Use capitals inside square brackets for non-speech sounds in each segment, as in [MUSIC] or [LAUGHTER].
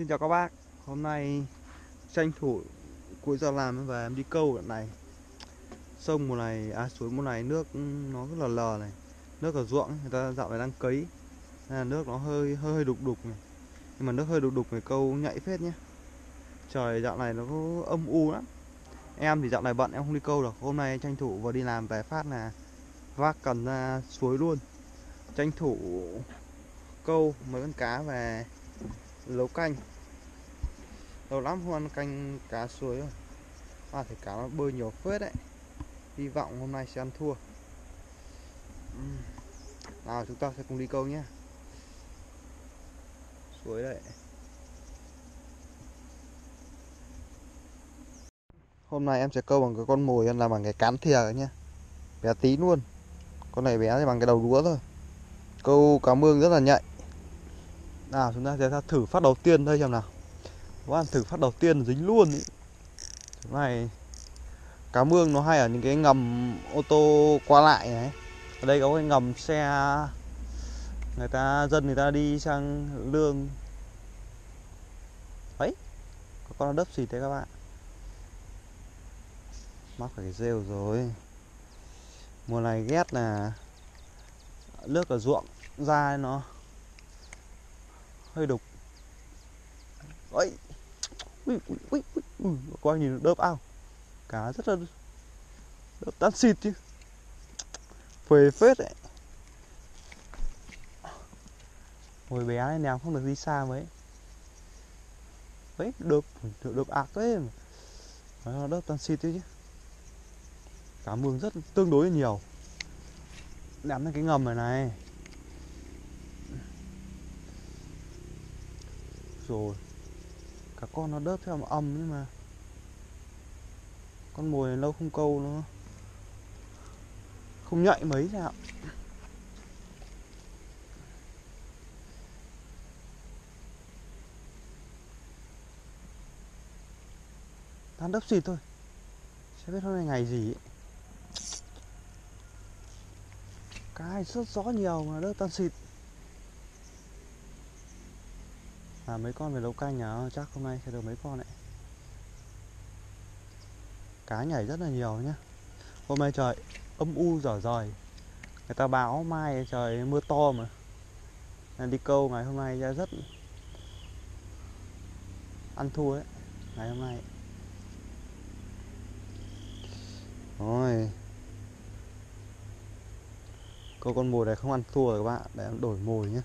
Xin chào các bác. Hôm nay tranh thủ cuối giờ làm và em đi câu đoạn này. Sông mùa này, à suối mùa này nước nó rất là lờ này. Nước ở ruộng người ta dạo này đang cấy. Nên là nước nó hơi hơi, hơi đục đục này. Nhưng mà nước hơi đục đục thì câu nhạy phết nhé Trời dạo này nó có âm u lắm. Em thì dạo này bận em không đi câu được. Hôm nay tranh thủ vừa đi làm về phát là vác cần ra suối luôn. Tranh thủ câu mấy con cá về lấu canh. Lâu lắm không ăn canh cá suối rồi. À thấy cá nó bơi nhiều phết đấy. Hy vọng hôm nay sẽ ăn thua. Nào, chúng ta sẽ cùng đi câu nhé. Suối đấy. Hôm nay em sẽ câu bằng cái con mồi là bằng cái cán thìa nhé. Bé tí luôn. Con này bé thì bằng cái đầu đũa thôi. Câu cá mương rất là nhạy nào chúng ta sẽ thử phát đầu tiên đây xem nào. Các bạn thử phát đầu tiên dính luôn ý. Chỗ này, cá mương nó hay ở những cái ngầm ô tô qua lại này. Ở đây có cái ngầm xe, người ta, dân người ta đi sang lương. Ấy, có con đớp gì thế các bạn. Mắc phải cái rêu rồi. Mùa này ghét là nước ở ruộng ra nó hơi đục. Ấy ui ui ui ui, ui. coi nhìn đớp ao. Cá rất là đớp tan xịt chứ. Phê phết đấy. Hồi bé này nào không được đi xa mấy. Ấy đớp đớp ạc đấy. Mà nó đớp tan xịt chứ. Cá mương rất tương đối nhiều. Ném lên cái ngầm này này. Rồi. Cả con nó đớp theo âm nhưng mà. Con mồi này lâu không câu nó không nhạy mấy sao tán đớp xịt thôi. Sẽ biết hôm nay ngày gì ấy. cái rất gió nhiều mà đớp tan xịt. À, mấy con về nấu canh nhá chắc hôm nay sẽ được mấy con đấy cá nhảy rất là nhiều nhá. Hôm nay trời âm u dở dời người ta báo mai trời mưa to mà. Nên đi câu ngày hôm nay ra rất ăn thua đấy ngày hôm nay. Rồi câu con mồi này không ăn thua rồi các bạn để em đổi mồi nhé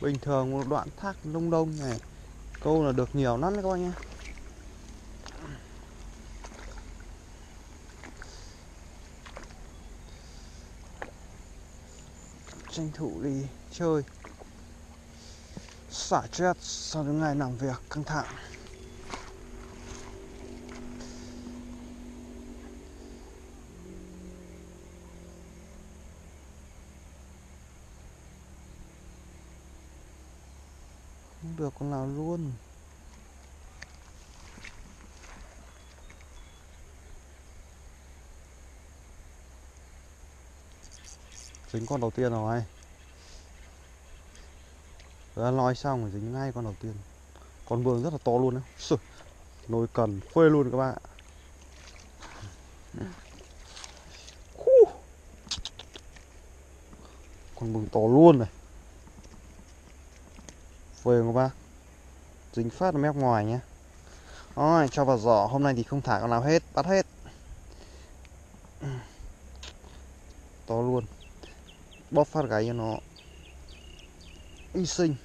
bình thường một đoạn thác lông đông này, câu là được nhiều lắm đấy các bạn nhé. Tranh thủ đi chơi. Xả stress sau những ngày làm việc căng thẳng. Được con nào luôn. Dính con đầu tiên rồi. Đã nói xong rồi dính ngay con đầu tiên. Con vương rất là to luôn đấy Nồi cần khuê luôn các bạn Con vương to luôn này phơi các bác? Dính phát mép ngoài nhé rồi, cho vào giỏ. Hôm nay thì không thả con nào hết. Bắt hết. To luôn. Bóp phát gáy cho nó y sinh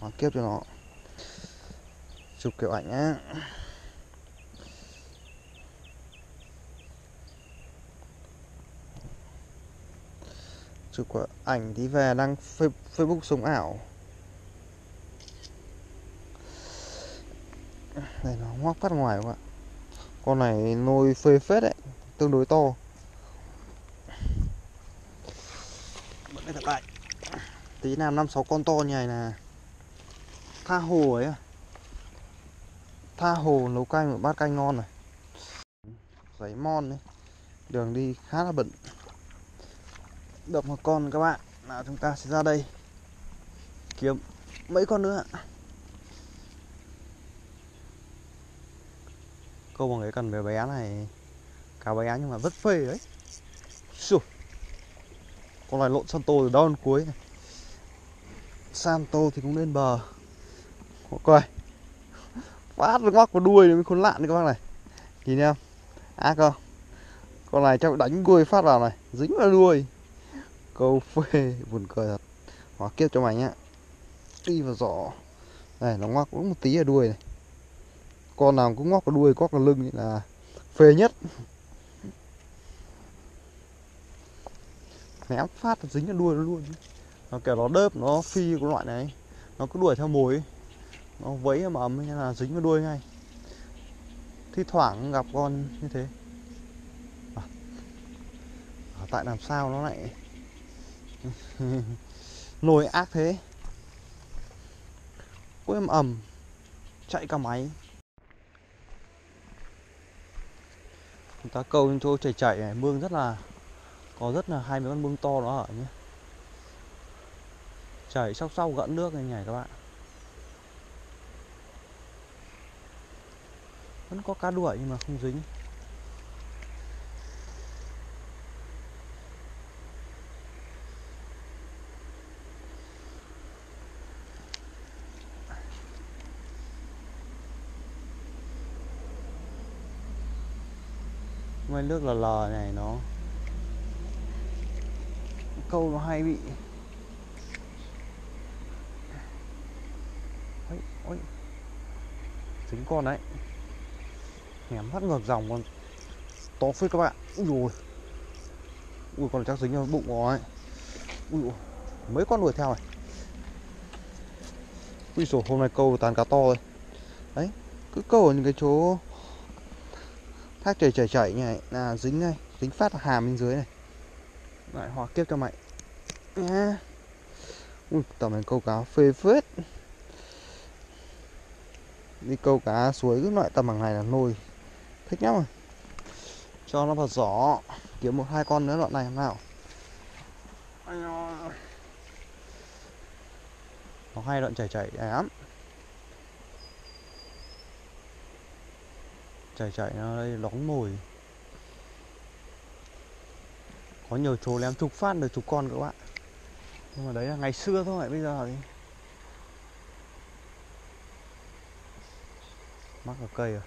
hoàn kiếp cho nó chụp kiểu ảnh nhá. Chụp ảnh thì về đăng facebook sống ảo. Đây nó ngoác phát ngoài các bạn con này nôi phê phết đấy tương đối to. Vẫn đây thật lại. Tí làm năm sáu con to như này là tha hồ ấy à tha hồ nấu canh một bát canh ngon này. Giấy mon đấy đường đi khá là bẩn được một con các bạn là chúng ta sẽ ra đây. Kiếm mấy con nữa câu bằng cái cần bé bé này cá bé nhưng mà rất phê đấy. Xù. con này lộn santo từ đâu đến cuối này. Santo thì cũng lên bờ. Coi phát được ngoắc vào đuôi mới khốn lạn đấy các bác này. Nhìn em ác không con này chắc đánh đuôi phát vào này, dính vào đuôi. Câu phê, buồn cười thật. Hóa kiếp cho mày nhá. Đi vào giỏ. Này, nó ngoắc cũng một tí ở đuôi này con nào cũng ngóc cái đuôi có cái lưng là phê nhất. Ném phát dính cái đuôi nó luôn nó kiểu nó đớp, nó phi cái loại này. Nó cứ đuổi theo mồi nó vấy mà ấm là dính cái đuôi ngay. Thi thoảng gặp con như thế. À. à tại làm sao nó lại [LAUGHS] nồi ác thế? Cứ ầm ầm. Chạy cả máy. Chúng ta câu trên chỗ chảy chảy này mương rất là, có rất là hai mấy con mương to nó ở nhé. Chảy sóc sau gẫn nước này nhảy các bạn. Vẫn có cá đuổi nhưng mà không dính. Mấy nước lò lò này nó. Câu nó hay bị. Ôi ôi. Dính con đấy. Ném mắt ngược dòng con. To phết các bạn. Ui rồi ui, con chắc dính vào bụng rồi ui dồi. mấy con đuổi theo này. Ui rồi hôm nay câu toàn cá to rồi. Đấy, cứ câu ở những cái chỗ thác trời chảy chảy như này, là dính ngay dính phát hàm bên dưới này. Lại hòa kiếp cho mày. Nha ui tầm này câu cá phê phết. Đi câu cá suối cứ loại tầm bằng này là nồi thích lắm rồi. Cho nó vào giỏ, kiếm một hai con nữa đoạn này, nào. Nó hai đoạn chảy chảy, đẹp lắm. Chảy chảy nó đây lóng mồi có nhiều chỗ lém chục phát, được chục con các bạn. Nhưng mà đấy là ngày xưa thôi, bây giờ thì. Mắc ở cây rồi.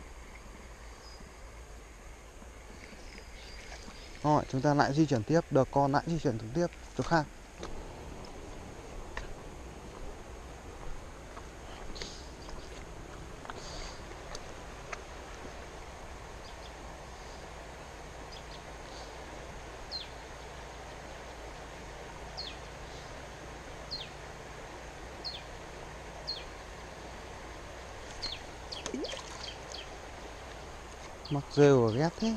Rồi chúng ta lại di chuyển tiếp. Được, con lại di chuyển tiếp chỗ khác. Mặc rêu và ghét thế.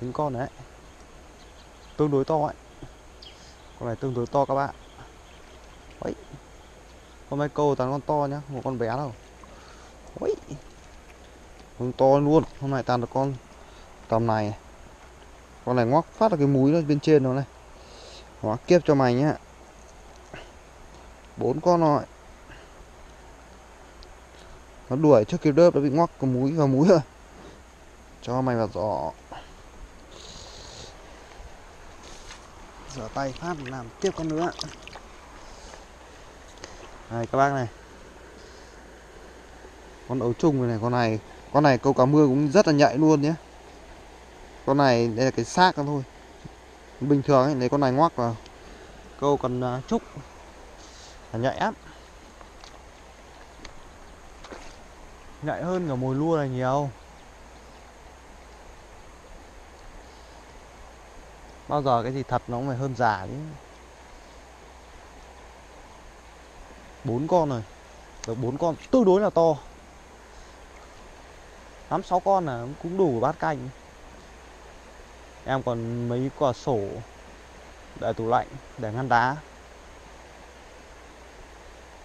Xứng con đấy. Tương đối to ấy. Con này tương đối to các bạn. Ôi. con nay câu toàn con to nhá một con bé đâu. Ôi. con to luôn. Hôm nay toàn được con tầm này con này ngoắc phát là cái múi nó bên trên nó này. Hóa kiếp cho mày nhá. Bốn con rồi. Nó đuổi trước kịp đớp nó bị ngoắc cái múi vào múi rồi. Cho mày vào giỏ. Rửa tay phát làm tiếp con nữa. Này các bác này. Con ấu trùng này con này con này câu cá mưa cũng rất là nhạy luôn nhé con này đây là cái xác thôi. Bình thường ấy, lấy con này ngoắc vào. Câu cần à, trúc. Là nhạy áp nhạy hơn cả mồi lua này nhiều. Bao giờ cái gì thật nó cũng phải hơn giả chứ. Bốn con rồi. Được bốn con. Tương đối là to. Tám sáu con là cũng đủ bát canh em còn mấy quả sổ để tủ lạnh để ngăn đá.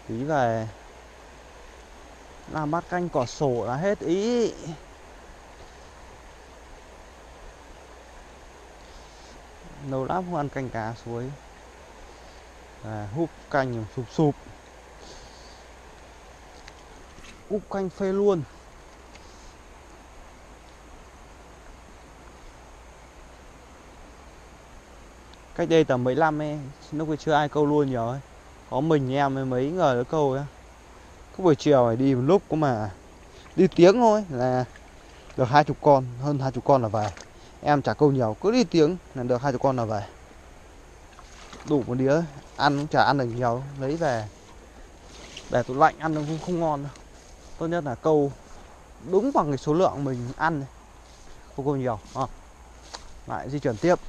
Tí về. Làm bát canh cỏ sổ là hết ý. Lâu lắm không ăn canh cá suối. À, húp canh sụp sụp. Úp canh phê luôn. Cách đây tầm mấy năm ấy, lúc ấy chưa ai câu luôn nhiều ấy. Có mình em với mấy người nữa câu ấy. Cứ buổi chiều phải đi một lúc cũng mà. Đi tiếng thôi là được hai chục con, hơn hai chục con là về. Em chả câu nhiều, cứ đi tiếng là được hai chục con là về. Đủ một đĩa, ăn cũng chả ăn được nhiều, lấy về. Để tủ lạnh ăn nó cũng không ngon đâu. Tốt nhất là câu đúng bằng cái số lượng mình ăn không câu nhiều à. lại di chuyển tiếp.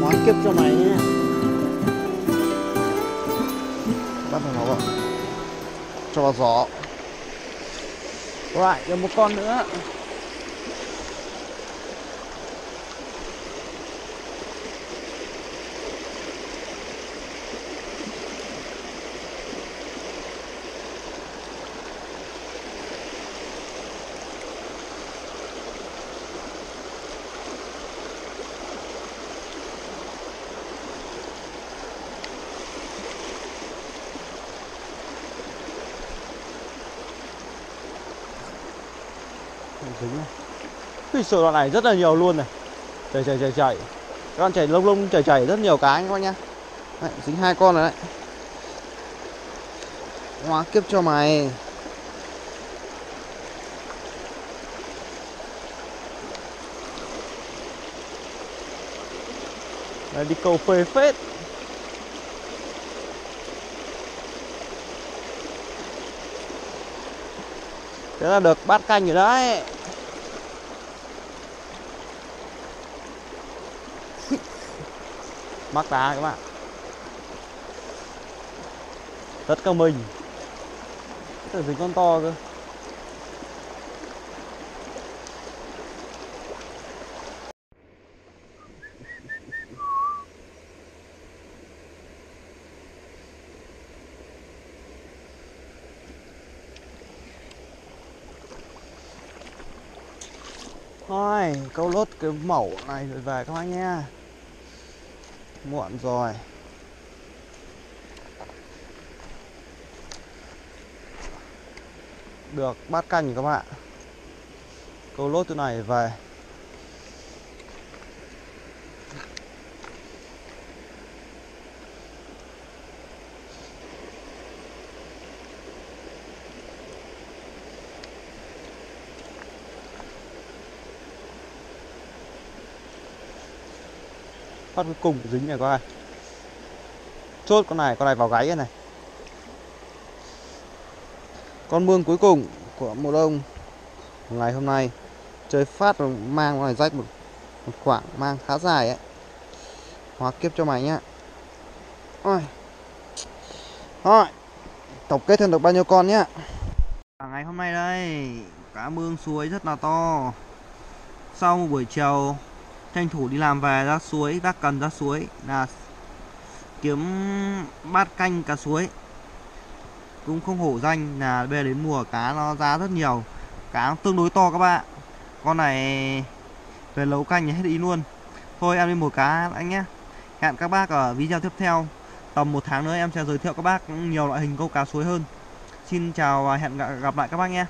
Hóa kiếp cho mày nhé. Bắt đầu nó vào cho vào gió right có một con nữa. Thính. Này Ui, đoạn này rất là nhiều luôn này. Chảy chảy chảy chảy các con chảy lông lông chảy chảy rất nhiều cái các bác nhá. Đấy, dính hai con rồi đấy. Hóa kiếp cho mày. Đấy, đi câu phê phết. Thế là được bát canh rồi đấy. Mắc đá các bạn. Tất cả mình Tưởng dính con to cơ. Thôi, câu lốt cái mẫu này rồi về các anh nha Muộn rồi. Được bát canh các bạn Câu lốt chỗ này về. Phát cuối cùng dính này coi. Chốt con này con này vào gáy này, con mương cuối cùng của mùa đông ngày hôm nay. Chơi phát mang này rách một, một khoảng mang khá dài ấy. Hóa kiếp cho mày nhá. Ôi. Thôi. Tổng kết thêm được bao nhiêu con nhá. Ngày hôm nay đây Cá mương suối rất là to. Sau một buổi chiều Tranh thủ đi làm về, ra suối, ra cần, ra suối, là Kiếm bát canh, cá suối. Cũng không hổ danh là bây đến mùa cá nó ra rất nhiều, Cá tương đối to các bạn Con này Về nấu canh hết ý luôn. Thôi em đi mồi cá anh nhé. Hẹn các bác ở video tiếp theo. Tầm một tháng nữa em sẽ giới thiệu các bác nhiều loại hình câu cá suối hơn. Xin chào và hẹn gặp lại các bác nhé.